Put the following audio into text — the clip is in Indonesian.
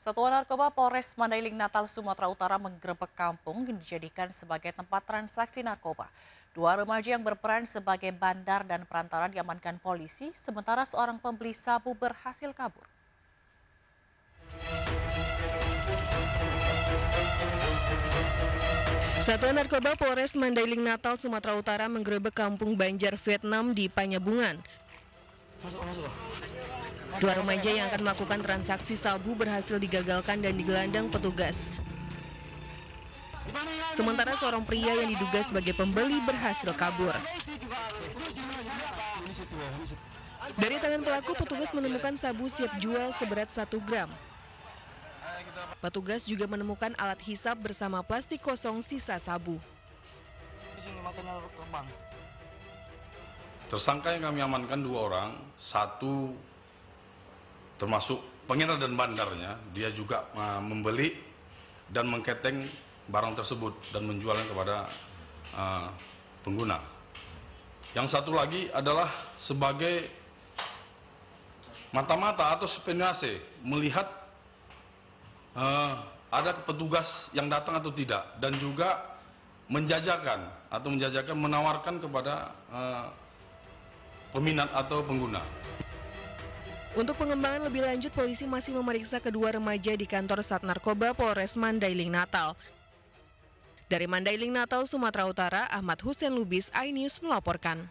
Satuan Narkoba Polres Mandailing Natal Sumatera Utara menggerebek kampung yang dijadikan sebagai tempat transaksi narkoba. Dua remaja yang berperan sebagai bandar dan perantara diamankan polisi, sementara seorang pembeli sabu berhasil kabur. Satuan Narkoba Polres Mandailing Natal Sumatera Utara menggerebek kampung Banjar Vietnam di Panyabungan. Dua remaja yang akan melakukan transaksi sabu berhasil digagalkan dan digelandang petugas. Sementara seorang pria yang diduga sebagai pembeli berhasil kabur. Dari tangan pelaku, petugas menemukan sabu siap jual seberat 1 gram. Petugas juga menemukan alat hisap bersama plastik kosong sisa sabu. Tersangka yang kami amankan dua orang, satu termasuk pengedar dan bandarnya, dia juga uh, membeli dan mengketeng barang tersebut dan menjualnya kepada uh, pengguna. Yang satu lagi adalah sebagai mata-mata atau sepenase melihat uh, ada petugas yang datang atau tidak dan juga menjajakan atau menjajakan menawarkan kepada uh, peminat atau pengguna. Untuk pengembangan lebih lanjut, polisi masih memeriksa kedua remaja di kantor Sat Narkoba Polres Mandailing Natal. Dari Mandailing Natal, Sumatera Utara, Ahmad Hussein Lubis, iNews melaporkan.